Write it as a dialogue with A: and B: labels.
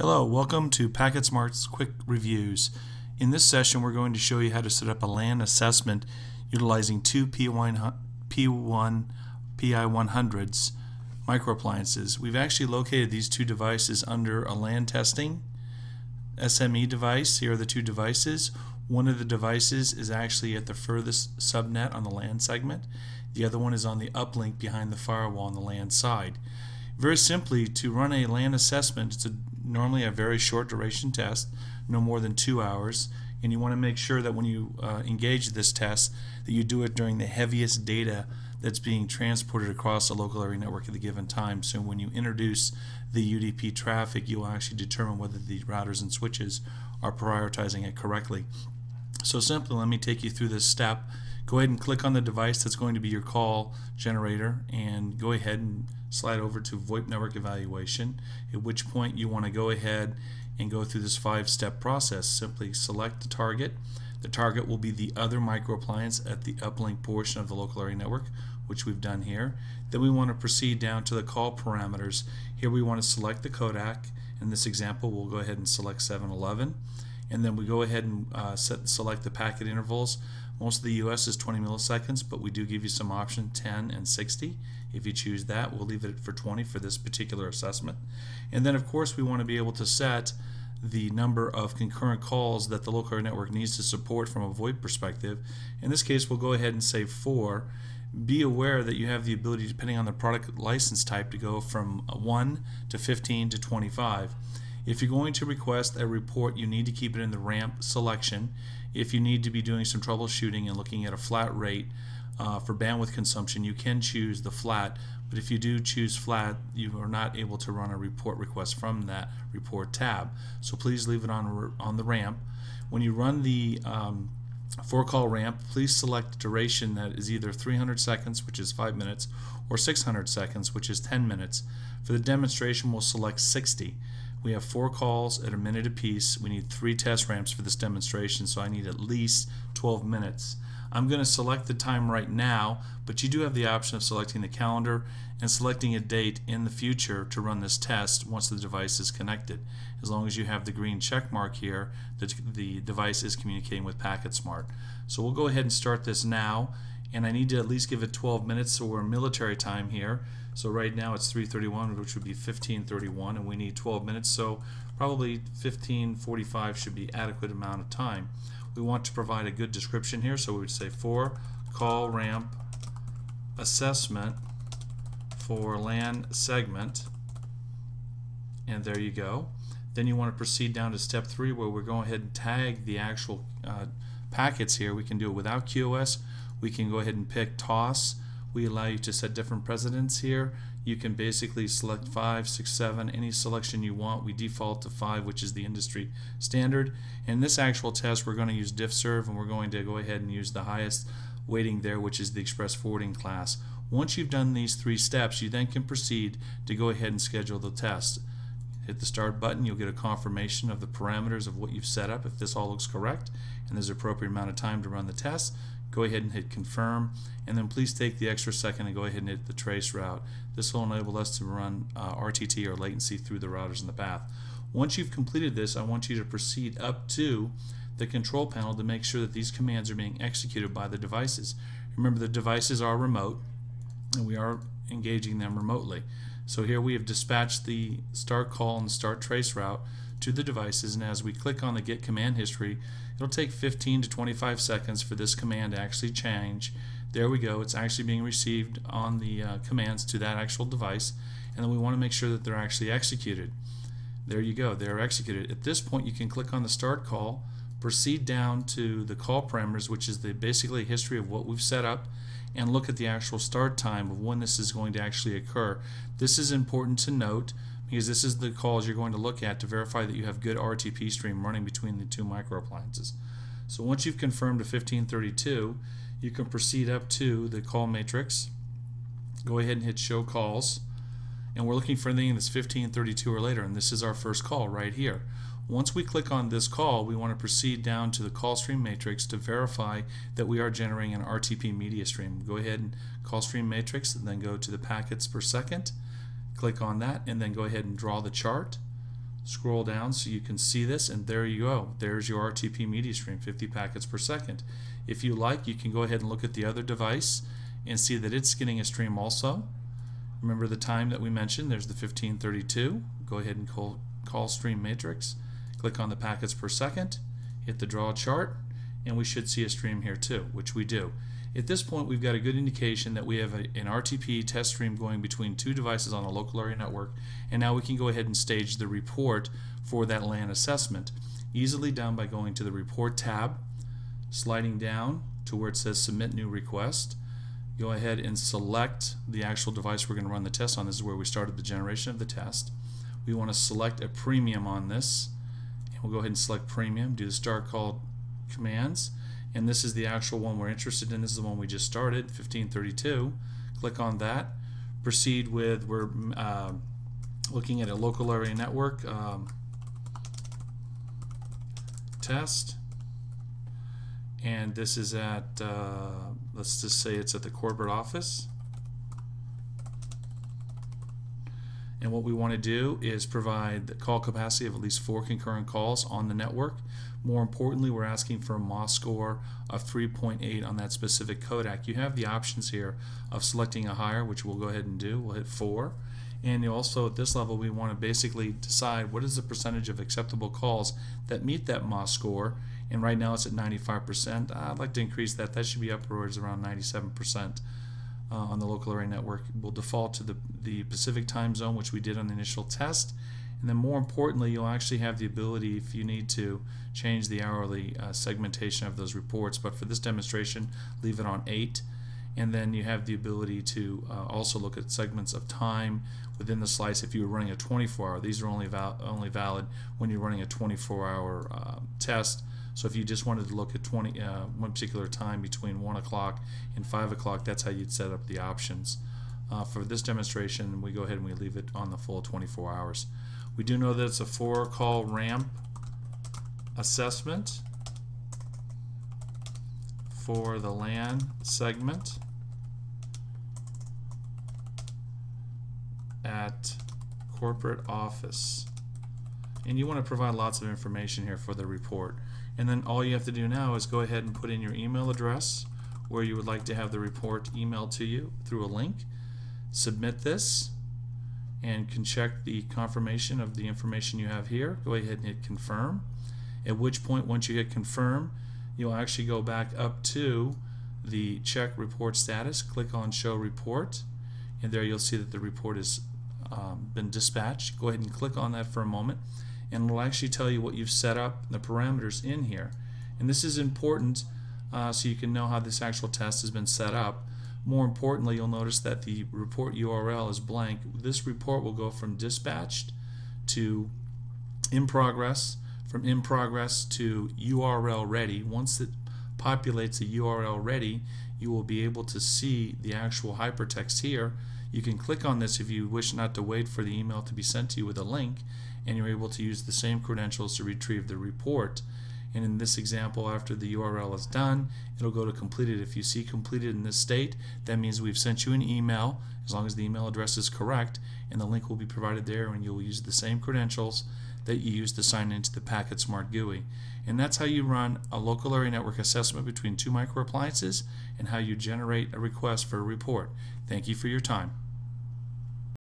A: Hello, welcome to PacketSmart's Quick Reviews. In this session, we're going to show you how to set up a LAN assessment utilizing two P1, P1 PI100s microappliances. We've actually located these two devices under a LAN testing SME device. Here are the two devices. One of the devices is actually at the furthest subnet on the LAN segment. The other one is on the uplink behind the firewall on the LAN side. Very simply, to run a LAN assessment, it's a normally a very short duration test, no more than two hours, and you want to make sure that when you uh, engage this test that you do it during the heaviest data that's being transported across a local area network at the given time. So when you introduce the UDP traffic, you will actually determine whether the routers and switches are prioritizing it correctly. So simply, let me take you through this step. Go ahead and click on the device that's going to be your call generator and go ahead and slide over to VoIP network evaluation, at which point you want to go ahead and go through this five-step process. Simply select the target. The target will be the other micro appliance at the uplink portion of the local area network, which we've done here. Then we want to proceed down to the call parameters. Here we want to select the codec. In this example, we'll go ahead and select 711. And then we go ahead and uh, set, select the packet intervals. Most of the US is 20 milliseconds, but we do give you some option 10 and 60. If you choose that, we'll leave it for 20 for this particular assessment. And then of course we want to be able to set the number of concurrent calls that the local network needs to support from a VoIP perspective. In this case, we'll go ahead and say 4. Be aware that you have the ability, depending on the product license type, to go from 1 to 15 to 25. If you're going to request a report, you need to keep it in the ramp selection. If you need to be doing some troubleshooting and looking at a flat rate uh, for bandwidth consumption, you can choose the flat, but if you do choose flat, you are not able to run a report request from that report tab. So please leave it on, on the ramp. When you run the um, call ramp, please select duration that is either 300 seconds, which is 5 minutes, or 600 seconds, which is 10 minutes. For the demonstration, we'll select 60. We have four calls at a minute apiece. We need three test ramps for this demonstration, so I need at least 12 minutes. I'm going to select the time right now, but you do have the option of selecting the calendar and selecting a date in the future to run this test once the device is connected. As long as you have the green check mark here, that the device is communicating with PacketSmart. So we'll go ahead and start this now, and I need to at least give it 12 minutes, so we're military time here. So right now it's 3:31, which would be 15:31, and we need 12 minutes. So probably 15:45 should be adequate amount of time. We want to provide a good description here, so we would say for call ramp assessment for LAN segment, and there you go. Then you want to proceed down to step three, where we're going ahead and tag the actual uh, packets here. We can do it without QoS. We can go ahead and pick TOS we allow you to set different precedence here. You can basically select 5, 6, 7, any selection you want. We default to 5, which is the industry standard. In this actual test, we're going to use diffserv, and we're going to go ahead and use the highest weighting there, which is the express forwarding class. Once you've done these three steps, you then can proceed to go ahead and schedule the test. Hit the start button, you'll get a confirmation of the parameters of what you've set up if this all looks correct and there's appropriate amount of time to run the test go ahead and hit confirm and then please take the extra second and go ahead and hit the trace route. This will enable us to run uh, RTT or latency through the routers in the path. Once you've completed this, I want you to proceed up to the control panel to make sure that these commands are being executed by the devices. Remember the devices are remote and we are engaging them remotely. So here we have dispatched the start call and start trace route to the devices and as we click on the get command history it'll take 15 to 25 seconds for this command to actually change. There we go. It's actually being received on the uh, commands to that actual device and then we want to make sure that they're actually executed. There you go. They're executed. At this point you can click on the start call proceed down to the call parameters which is the basically history of what we've set up and look at the actual start time of when this is going to actually occur. This is important to note because this is the calls you're going to look at to verify that you have good RTP stream running between the two micro appliances. So once you've confirmed a 1532, you can proceed up to the call matrix. Go ahead and hit show calls. And we're looking for anything that's 1532 or later, and this is our first call right here. Once we click on this call, we want to proceed down to the call stream matrix to verify that we are generating an RTP media stream. Go ahead and call stream matrix and then go to the packets per second click on that and then go ahead and draw the chart Scroll down so you can see this, and there you go. There's your RTP media stream, 50 packets per second. If you like, you can go ahead and look at the other device and see that it's getting a stream also. Remember the time that we mentioned, there's the 1532. Go ahead and call, call stream matrix, click on the packets per second, hit the draw chart, and we should see a stream here too, which we do. At this point, we've got a good indication that we have a, an RTP test stream going between two devices on a local area network, and now we can go ahead and stage the report for that LAN assessment. Easily done by going to the Report tab, sliding down to where it says Submit New Request. Go ahead and select the actual device we're going to run the test on. This is where we started the generation of the test. We want to select a premium on this, and we'll go ahead and select premium, do the start call commands, and this is the actual one we're interested in. This is the one we just started, 1532. Click on that. Proceed with, we're uh, looking at a local area network um, test. And this is at, uh, let's just say it's at the corporate office. And what we want to do is provide the call capacity of at least four concurrent calls on the network. More importantly, we're asking for a MOS score of 3.8 on that specific codec. You have the options here of selecting a higher, which we'll go ahead and do. We'll hit 4. And also at this level, we want to basically decide what is the percentage of acceptable calls that meet that MOS score. And right now it's at 95%. I'd like to increase that. That should be upwards around 97% uh, on the local area network. We'll default to the, the Pacific time zone, which we did on the initial test. And then more importantly, you'll actually have the ability, if you need to, change the hourly uh, segmentation of those reports. But for this demonstration, leave it on 8. And then you have the ability to uh, also look at segments of time within the slice if you were running a 24 hour. These are only, val only valid when you're running a 24 hour uh, test. So if you just wanted to look at 20, uh, one particular time between 1 o'clock and 5 o'clock, that's how you'd set up the options. Uh, for this demonstration, we go ahead and we leave it on the full 24 hours. We do know that it's a four call ramp assessment for the LAN segment at corporate office. And you want to provide lots of information here for the report. And then all you have to do now is go ahead and put in your email address where you would like to have the report emailed to you through a link. Submit this and can check the confirmation of the information you have here. Go ahead and hit confirm. At which point, once you hit confirm, you'll actually go back up to the check report status, click on show report, and there you'll see that the report has um, been dispatched. Go ahead and click on that for a moment, and it'll actually tell you what you've set up, the parameters in here. And this is important uh, so you can know how this actual test has been set up. More importantly, you'll notice that the report URL is blank. This report will go from dispatched to in progress, from in progress to URL ready. Once it populates a URL ready, you will be able to see the actual hypertext here. You can click on this if you wish not to wait for the email to be sent to you with a link, and you're able to use the same credentials to retrieve the report. And in this example, after the URL is done, it'll go to completed. If you see completed in this state, that means we've sent you an email, as long as the email address is correct, and the link will be provided there, and you'll use the same credentials that you use to sign into the PacketSmart GUI. And that's how you run a local area network assessment between two micro appliances and how you generate a request for a report. Thank you for your time.